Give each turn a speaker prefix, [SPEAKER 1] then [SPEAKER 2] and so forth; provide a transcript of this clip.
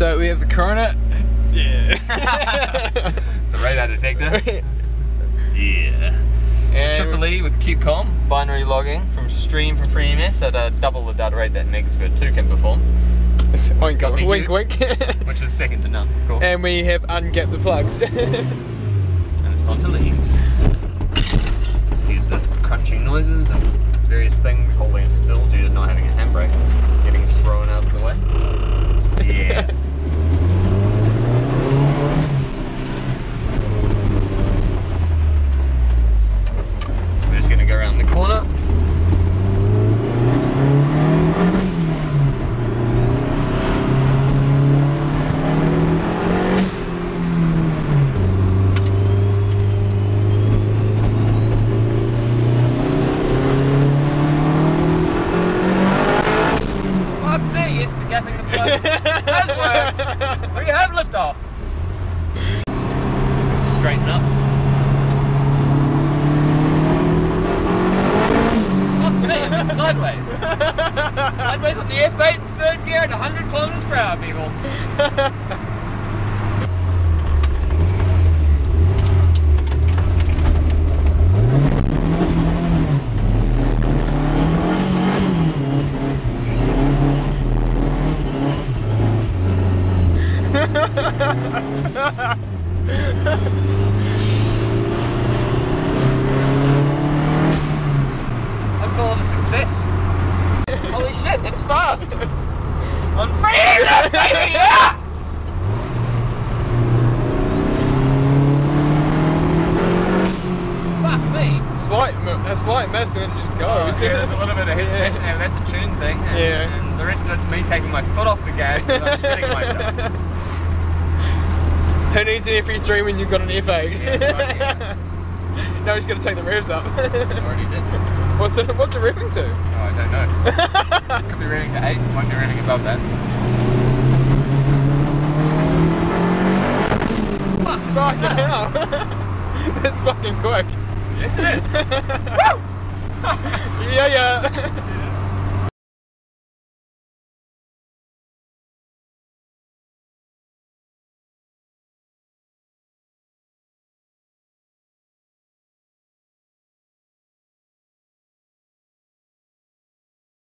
[SPEAKER 1] So we have the Corona. Yeah.
[SPEAKER 2] the radar detector. yeah.
[SPEAKER 1] and
[SPEAKER 2] Triple E with QCOM, binary logging from stream from FreeEMS at a double the data rate that Megasquirt 2 can perform,
[SPEAKER 1] Wink, wink, wink.
[SPEAKER 2] which is second to none, of course.
[SPEAKER 1] and we have ungapped the plugs.
[SPEAKER 2] and it's time to leave. Here's the crunching noises and various things holding it still due to not having a handbrake getting thrown out of the way. Yeah. We're just gonna go around the corner. Fuck me, yes, the gapping the plugs has worked. We have liftoff. Straighten up. Fuck me, I went sideways. sideways on the F8 third gear at 100 kilometers per hour, people. I'd call it a success. Holy shit, it's fast. On free baby, yeah! Fuck me.
[SPEAKER 1] slight, a slight miss and it just
[SPEAKER 2] Oh,
[SPEAKER 1] goes.
[SPEAKER 2] yeah, there's a little bit of hesitation
[SPEAKER 1] Yeah.
[SPEAKER 2] there, but that's a tune thing. And,
[SPEAKER 1] Yeah.
[SPEAKER 2] and the rest of it's me taking my foot off the gas because I'm shitting myself.
[SPEAKER 1] Who needs an F3 when you've got an F8?
[SPEAKER 2] Yeah, fuck yeah.
[SPEAKER 1] now he's gonna take the revs up.
[SPEAKER 2] Already did.
[SPEAKER 1] what's it? What's it revving to?
[SPEAKER 2] Oh, I don't know. Could be running to 8, might be running above that.
[SPEAKER 1] Fucking hell! That's fucking quick.
[SPEAKER 2] Yes, it is.
[SPEAKER 1] Yeah, yeah.